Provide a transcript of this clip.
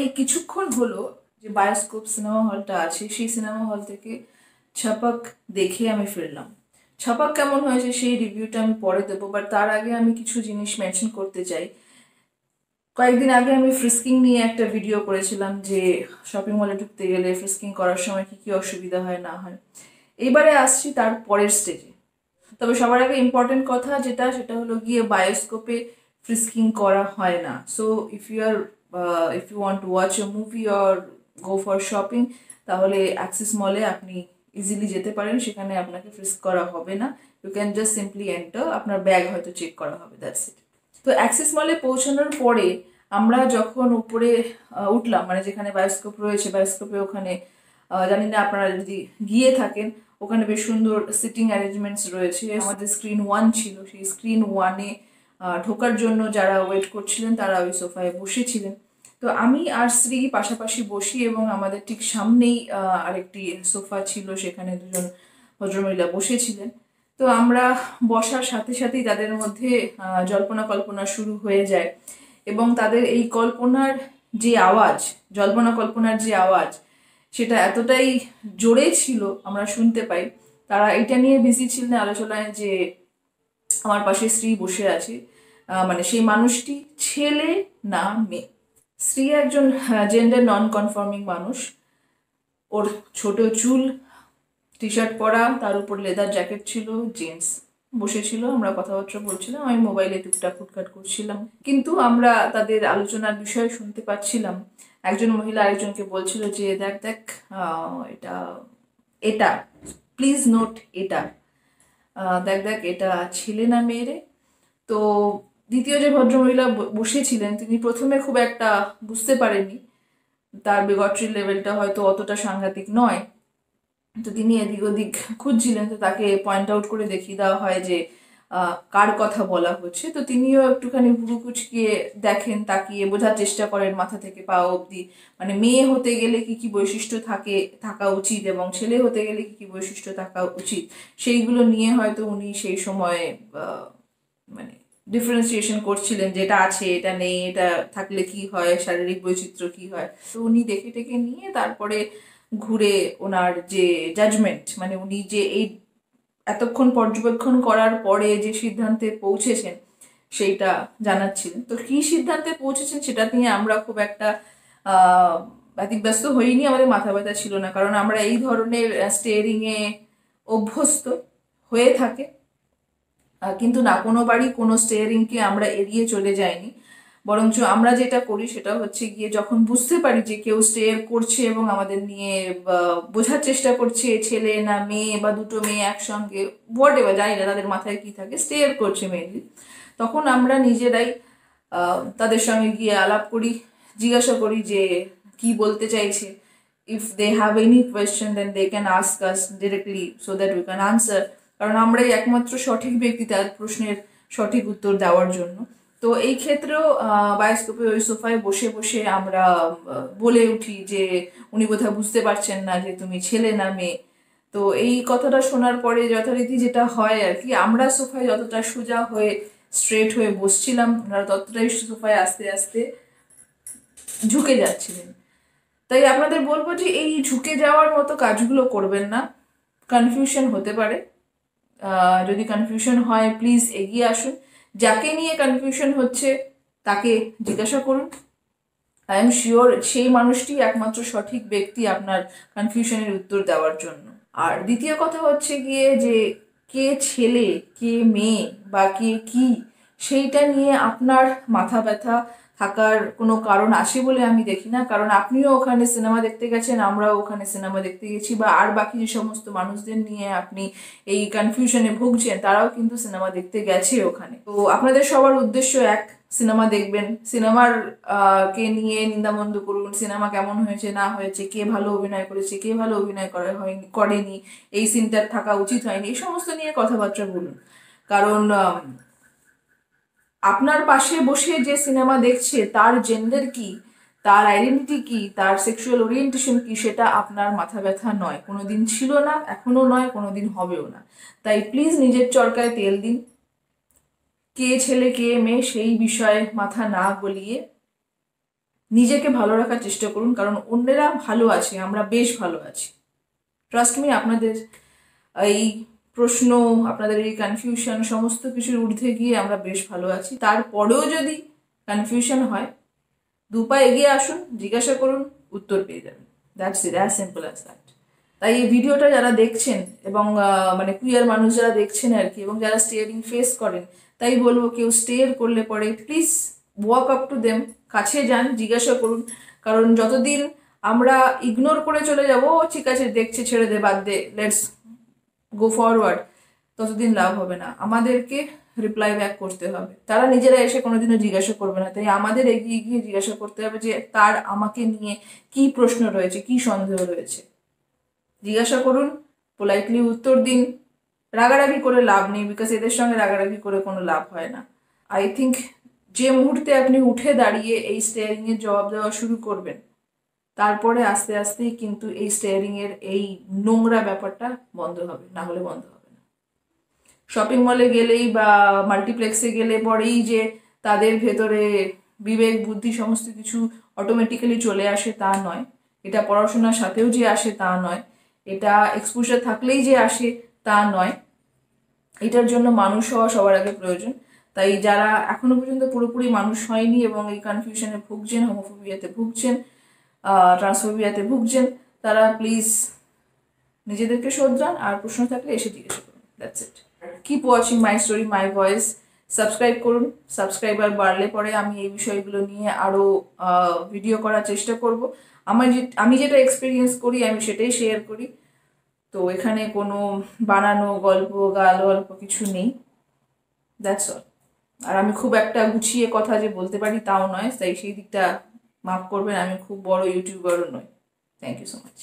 এই কিছুক্ষণ হলো যে বায়োস্কোপ সিনেমা হলটা আছে, সেই সিনেমা হল থেকে ছাপাক দেখে আমি ফিরলাম। ছাপাক কেমন হয়েছে সেই রিভিউটা আমি পরে দেবো বাট তার আগে আমি কিছু জিনিস মেনশন করতে চাই। কয়েকদিন আগে আমি ফ্রিস্কিং নিয়ে একটা ভিডিও করেছিলাম যে শপিং মলে ঢুকতে গেলে ফ্রিস্কিং করার সময় কি কি অসুবিধা হয়, না হয়। এইবারে আসছি তার পরের স্টেজে তবে সবার আগে ইম্পর্টেন্ট কথা যেটা, সেটা হলো গিয়ে বায়োস্কোপে ফ্রিস্কিং করা হয় না। So if you are if you want to watch a movie or go for shopping তাহলে অ্যাক্সিস মলে আপনি ইজিলি যেতে পারেন। সেখানে আপনাকে ফ্রিস্ক করা হবে না। You can just simply enter আপনার ব্যাগ হয়তো চেক করা হবে দ্যাটস ইট তো অ্যাক্সিস মলে পৌঁছানোর পরে আমরা যখন উপরে উঠলাম মানে যেখানে বায়োস্কোপ রয়েছে বায়োস্কোপে ওখানে জানি না আপনারা যদি গিয়ে থাকেন, ওখানে বেশ সুন্দর সিটিং অ্যারেঞ্জমেন্টস রয়েছে। আমাদের স্ক্রিন ওয়ান ছিল। সেই স্ক্রিন ওয়ানে ঢোকার জন্য যারা ওয়েট করছিলেন, তারা ওই সোফায় বসেছিলেন। তো আমি আর শ্রী পাশাপাশি বসি এবং আমাদের ঠিক সামনেই আরেকটি সোফা ছিল, সেখানে দুজন ভদ্রমহিলা বসেছিলেন। তো আমরা বসার সাথে সাথেই তাদের মধ্যে জল্পনা কল্পনা শুরু হয়ে যায় এবং তাদের এই কল্পনার যে আওয়াজ, জল্পনা কল্পনার যে আওয়াজ, সেটা এতটাই জোরে ছিল আমরা শুনতে পাই। তারা এটা নিয়ে বিজি ছিলেন আলোচনায় যে আমার পাশে স্ত্রী বসে আছে মানে সেই মানুষটি ছেলে না মেয়ে। স্ত্রী একজন জেন্ডার নন কনফার্মিং মানুষ। ওর ছোট চুল টি শার্ট পরা, তার উপর লেদার জ্যাকেট ছিল জিন্স বসেছিল, আমরা কথাবার্তা বলছিলাম, আমি মোবাইলে টুকটাক ফুটকাট করছিলাম। কিন্তু আমরা তাদের আলোচনার বিষয়ে শুনতে পাচ্ছিলাম। একজন মহিলা আরেকজনকে বলছিল যে, দেখ দেখ এটা এটা প্লিজ নোট এটা দেখ দেখ, এটা ছেলে না মেয়েরে। তো দ্বিতীয় যে ভদ্রমহিলা বসেছিলেন, তিনি প্রথমে খুব একটা বুঝতে পারেননি। তার বেগট্রির লেভেলটা হয়তো অতটা সাংঘাতিক নয়। তো তিনি এদিক ওদিক খুঁজছিলেন, তো তাকে পয়েন্ট আউট করে দেখিয়ে দেওয়া হয় যে কার কথা বলা হচ্ছে। তো তিনিও একটুখানি ভুরু কুচকিয়ে দেখেন, তাকিয়ে বোঝার চেষ্টা করেন মাথা থেকে পা অবধি। মানে মেয়ে হতে গেলে কি কি বৈশিষ্ট্য থাকে, থাকা উচিত এবং ছেলে হতে গেলে কি কি বৈশিষ্ট্য থাকা উচিত, সেইগুলো নিয়ে হয়তো উনি সেই সময় মানে ডিফারেন্সিয়েশন করছিলেন যে এটা আছে, এটা নেই, এটা থাকলে কি হয়, শারীরিক বৈচিত্র্য কি হয়। তো উনি দেখে টেকে নিয়ে তারপরে ঘুরে ওনার যে জাজমেন্ট মানে উনি যে এই এতক্ষণ পর্যবেক্ষণ করার পরে যে সিদ্ধান্তে পৌঁছেছেন, সেইটা জানাচ্ছিলেন। তো কি সিদ্ধান্তে পৌঁছেছেন সেটা নিয়ে আমরা খুব একটা ব্যতিব্যস্ত হইনি, আমাদের মাথা ব্যথা ছিল না। কারণ আমরা এই ধরনের স্টেয়ারিংয়ে অভ্যস্ত হয়ে থাকে। কিন্তু না, কোনো বাড়ি কোনো স্টেয়ারিংকে আমরা এড়িয়ে চলে যাইনি। বরঞ্চ আমরা যেটা করি সেটা হচ্ছে গিয়ে যখন বুঝতে পারি যে কেউ স্টেয়ার করছে এবং আমাদের নিয়ে বোঝার চেষ্টা করছে, ছেলে না মেয়ে বা দুটো মেয়ে একসঙ্গে হোয়াট এবার জানি না, তাদের মাথায় কি থাকে স্টেয়ার করছে মেনলি তখন আমরা নিজেরাই তাদের সঙ্গে গিয়ে আলাপ করি, জিজ্ঞাসা করি যে কি বলতে চাইছে। If they have any question then they can ask us directly so that we can answer কারণ আমরাই একমাত্র সঠিক ব্যক্তি তার প্রশ্নের সঠিক উত্তর দেওয়ার জন্য। তো এই ক্ষেত্রেও বায়োস্কোপে ওই সোফায় বসে বসে আমরা বলে উঠি যে উনি বোধহয় বুঝতে পারছেন না যে তুমি ছেলে না মেয়ে। তো এই কথাটা শোনার পরে যথারীতি যেটা হয় আর কি, আমরা সোফায় যতটা সোজা হয়ে স্ট্রেট হয়ে বসছিলাম, ওনারা ততটাই সোফায় আস্তে আস্তে ঝুঁকে যাচ্ছিলেন। তাই আপনাদের বলব যে এই ঝুঁকে যাওয়ার মতো কাজগুলো করবেন না। কনফিউশন হতে পারে। যদি কনফিউশন হয় প্লিজ এগিয়ে আসুন। যাকে নিয়ে কনফিউশন হচ্ছে, তাকে জিজ্ঞাসা করুন। আই এম শিওর সেই মানুষটি একমাত্র সঠিক ব্যক্তি আপনার কনফিউশনের উত্তর দেওয়ার জন্য। আর দ্বিতীয় কথা হচ্ছে গিয়ে যে, কে ছেলে, কে মেয়ে বা কে কি, সেইটা নিয়ে আপনার মাথা ব্যথা থাকার কোনো কারণ আছে বলে আমি দেখি না। কারণ আপনিও ওখানে সিনেমা দেখতে গেছেন, আমরাও ওখানে সিনেমা দেখতে গেছি বা আর বাকি যে সমস্ত মানুষদের নিয়ে আপনি এই কনফিউশনে ভুগছেন, তারাও কিন্তু সিনেমা দেখতে গেছে ওখানে। তো আপনাদের সবার উদ্দেশ্য এক, সিনেমা দেখবেন। সিনেমার কে নিয়ে নিন্দামন্দ করুন, সিনেমা কেমন হয়েছে, না হয়েছে, কে ভালো অভিনয় করেছে, কে ভালো অভিনয় করা হয়নি করেনি, এই সিনটার থাকা উচিত হয়নি, এই সমস্ত নিয়ে কথাবার্তা বলুন। কারণ আপনার পাশে বসে যে সিনেমা দেখছে, তার জেন্ডার কি? তার আইডেন্টিটি কি? তার সেক্সুয়াল ওরিয়েন্টেশন কি? সেটা আপনার মাথা ব্যথা নয়। কোনো দিন ছিল না, এখনও নয় কোনো দিন হবেও না। তাই প্লিজ নিজের চরকায় তেল দিন। কে ছেলে, কে মেয়ে, সেই বিষয়ে মাথা না গলিয়ে নিজেকে ভালো রাখার চেষ্টা করুন, কারণ অন্যেরা ভালো আছে, আমরা বেশ ভালো আছি। ট্রাস্ট মি আপনাদের এই প্রশ্ন, আপনাদের এই কনফিউশন সমস্ত কিছুর ঊর্ধ্বে গিয়ে আমরা বেশ ভালো আছি। তারপরেও যদি কনফিউশন হয় দু পা এগিয়ে আসুন, জিজ্ঞাসা করুন, উত্তর পেয়ে যাবেন। That's it as simple as that তাই এই ভিডিওটা যারা দেখছেন এবং মানে কুইয়ার মানুষ যারা দেখছেন আর কি, এবং যারা স্টেয়ারিং ফেস করেন, তাই বলব কেউ স্টেয়ার করলে পরে please walk up to them কাছে যান, জিজ্ঞাসা করুন। কারণ যতদিন আমরা ইগনোর করে চলে যাব ঠিক আছে, দেখছে, ছেড়ে দে, বাদ দে লেটস গো ফরওয়ার্ড ততদিন লাভ হবে না। আমাদেরকে রিপ্লাই ব্যাক করতে হবে। তারা নিজেরা এসে কোনোদিনও জিজ্ঞাসা করবে না। তাই আমাদের এগিয়ে গিয়ে জিজ্ঞাসা করতে হবে যে, তার আমাকে নিয়ে কি প্রশ্ন রয়েছে, কি সন্দেহ রয়েছে? জিজ্ঞাসা করুন পোলাইটলি উত্তর দিন। রাগারাগি করে লাভ নেই বিকজ এদের সঙ্গে রাগারাগি করে কোনো লাভ হয় না। আই থিঙ্ক যে মুহূর্তে আপনি উঠে দাঁড়িয়ে এই স্টেয়ারিংয়ের জবাব দেওয়া শুরু করবেন তারপরে আস্তে আস্তেই কিন্তু এই স্টেয়ারিংয়ের এই নোংরা ব্যাপারটা বন্ধ হবে, না হলে বন্ধ হবে না। শপিং মলে গেলেই বা মাল্টিপ্লেক্সে গেলে পরেই যে তাদের ভেতরে বিবেক, বুদ্ধি সমস্ত কিছু অটোমেটিক্যালি চলে আসে তা নয়। এটা পড়াশোনার সাথেও যে আসে তা নয়। এটা এক্সপোজার থাকলেই যে আসে তা নয়। এটার জন্য মানুষ হওয়া সবার আগে প্রয়োজন। তাই যারা এখনও পর্যন্ত পুরোপুরি মানুষ হয়নি এবং এই কনফিউশনে ভুগছেন হোমোফোবিয়াতে ভুগছেন ট্রান্সফোবিয়াতে ভুগছেন, তারা প্লিজ নিজেদেরকে শোধরান আর প্রশ্ন থাকলে এসে জিজ্ঞেস করুন that's it keep watching my story my voice subscribe করুন সাবস্ক্রাইবার বাড়লে পরে আমি এই বিষয়গুলো নিয়ে আরও ভিডিও করার চেষ্টা করব। আমার যে, আমি যেটা এক্সপিরিয়েন্স করি, আমি সেটাই শেয়ার করি। তো এখানে কোনো বানানো গল্প, গাল গল্প কিছু নেই। দ্যাটস অল আর আমি খুব একটা গুছিয়ে কথা যে বলতে পারি তাও নয়, তাই সেই দিকটা মাফ করবেন আমি খুব বড় ইউটিউবারও নই। Thank you so much